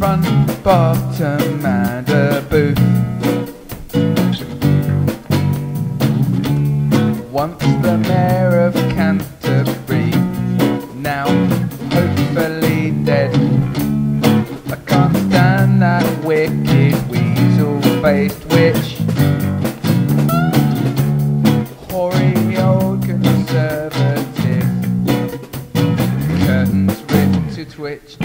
front, bottom, and a booth. Once the mayor of Canterbury, now hopefully dead. I can't stand that wicked weasel-faced witch. Hoary old conservative, curtains ripped to twitch.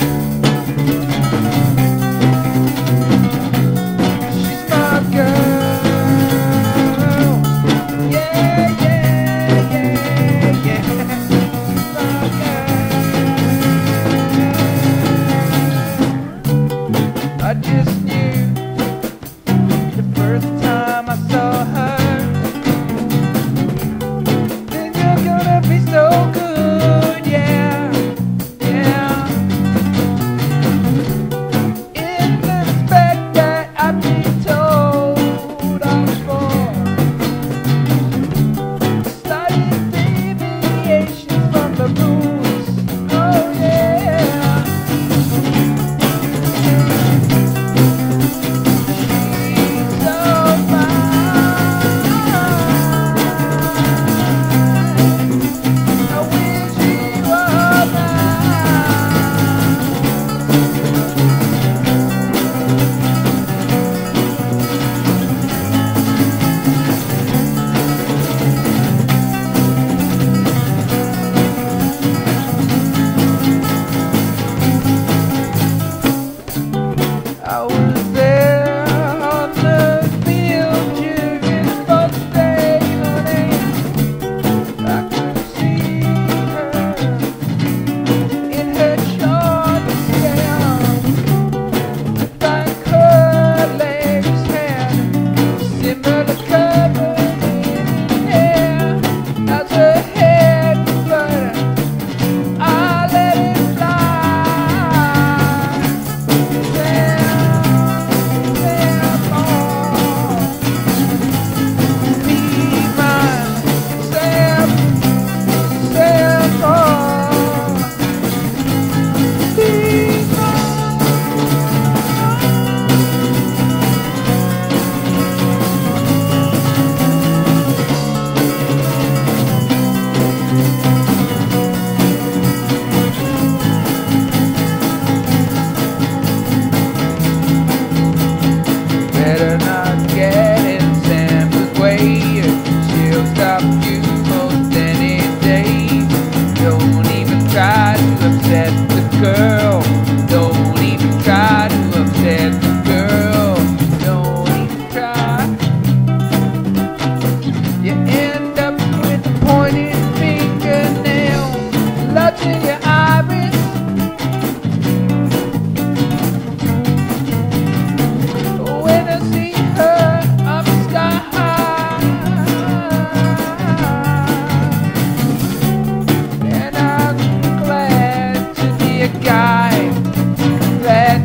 tried to upset the girl. that